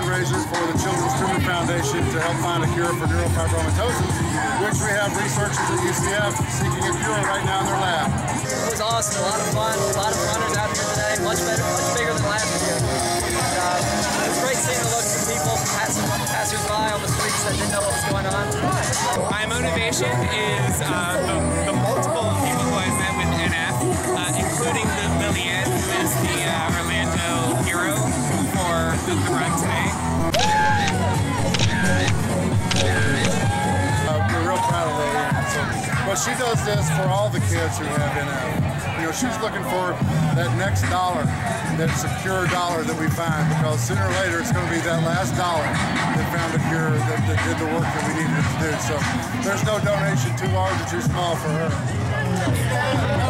obviously a fundraiser for the Children's Tumor Foundation to help find a cure for neurofibromatosis, which we have researchers at UCF seeking a cure right now in their lab. It was awesome, a lot of fun, a lot of runners out here today, much better, much bigger than last year. And, uh, it was great seeing the looks of people passing, passers by on the streets that didn't know what was going on. My motivation is uh, the, the multiple people who I've met with NF, uh, including the Lillian, who is the uh, Orlando hero for the, the run today. She does this for all the kids who have NF. You know, she's looking for that next dollar, that secure dollar that we find, because sooner or later it's going to be that last dollar that found a cure that, that did the work that we needed to do. So there's no donation too large or too small for her.